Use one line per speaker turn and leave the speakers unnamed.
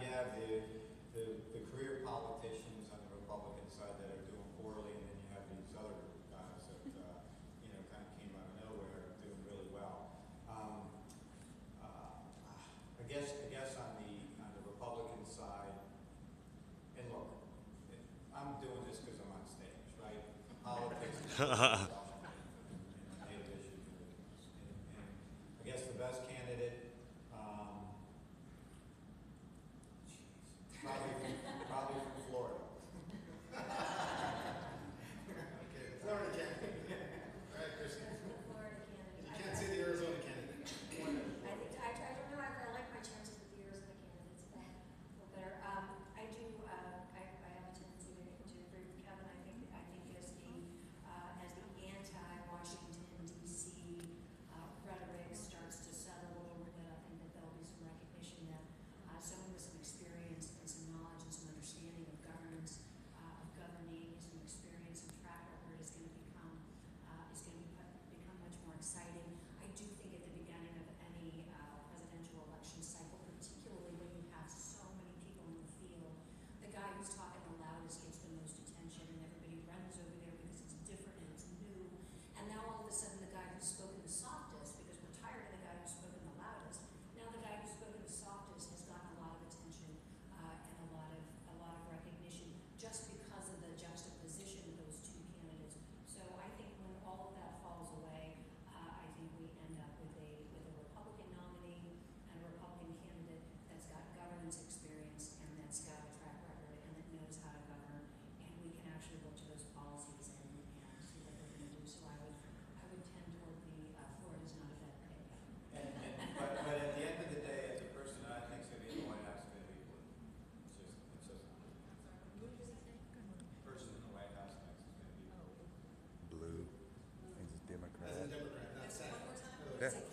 Yeah, the, the, the, career politicians on the Republican side that are doing poorly, and then you have these other guys that uh, you know kind of came out of nowhere doing really well. Um, uh, I guess I guess on the on the Republican side, and look, I'm doing this because I'm on stage, right? Politics.
¿Eh?